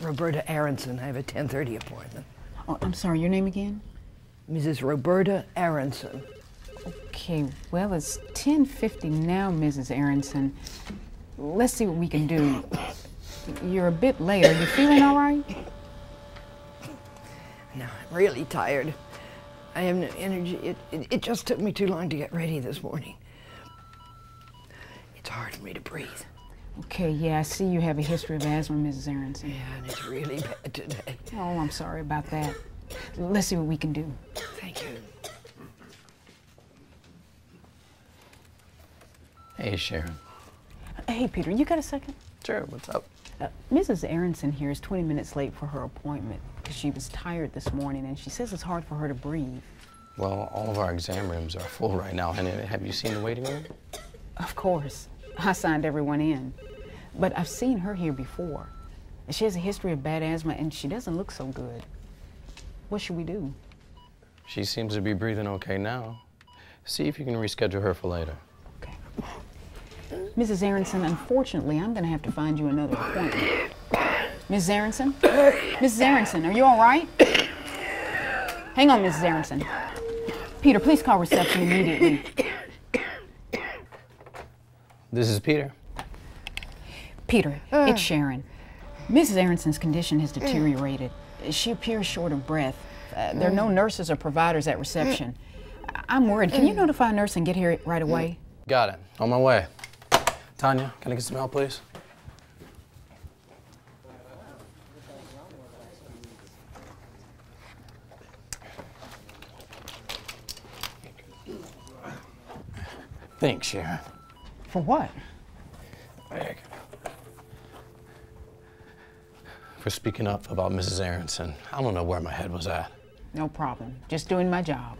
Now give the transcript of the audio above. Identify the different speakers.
Speaker 1: Roberta Aronson. I have a 10:30 appointment.
Speaker 2: Oh, I'm sorry, your name again?
Speaker 1: Mrs. Roberta Aronson.
Speaker 2: Okay, well, it's 10.50 now, Mrs. Aronson. Let's see what we can do. You're a bit late. Are you feeling all right?
Speaker 1: No, I'm really tired. I have no energy. It, it, it just took me too long to get ready this morning. It's hard for me to breathe.
Speaker 2: Okay, yeah, I see you have a history of asthma, Mrs. Aronson.
Speaker 1: Yeah, and it's really bad today.
Speaker 2: Oh, I'm sorry about that. Let's see what we can do.
Speaker 1: Thank you.
Speaker 3: Hey, Sharon.
Speaker 2: Hey, Peter, you got a second?
Speaker 3: Sure, what's up?
Speaker 2: Uh, Mrs. Aronson here is 20 minutes late for her appointment because she was tired this morning and she says it's hard for her to breathe.
Speaker 3: Well, all of our exam rooms are full right now. And have you seen the waiting room?
Speaker 2: Of course. I signed everyone in. But I've seen her here before. She has a history of bad asthma and she doesn't look so good. What should we do?
Speaker 3: She seems to be breathing okay now. See if you can reschedule her for later.
Speaker 2: Okay. Mrs. Aronson, unfortunately, I'm going to have to find you another appointment. Mrs. Aronson? Mrs. Aronson, are you all right? Hang on, Mrs. Aronson. Peter, please call reception immediately.
Speaker 3: This is Peter.
Speaker 2: Peter, mm. it's Sharon. Mrs. Aronson's condition has mm. deteriorated. She appears short of breath. Uh, there are mm. no nurses or providers at reception. I'm worried. Can you notify a nurse and get here right away?
Speaker 3: Got it. On my way. Tanya, can I get some help, please? Thanks, Sharon.
Speaker 2: For what?
Speaker 3: For speaking up about Mrs. Aronson. I don't know where my head was at.
Speaker 2: No problem. Just doing my job.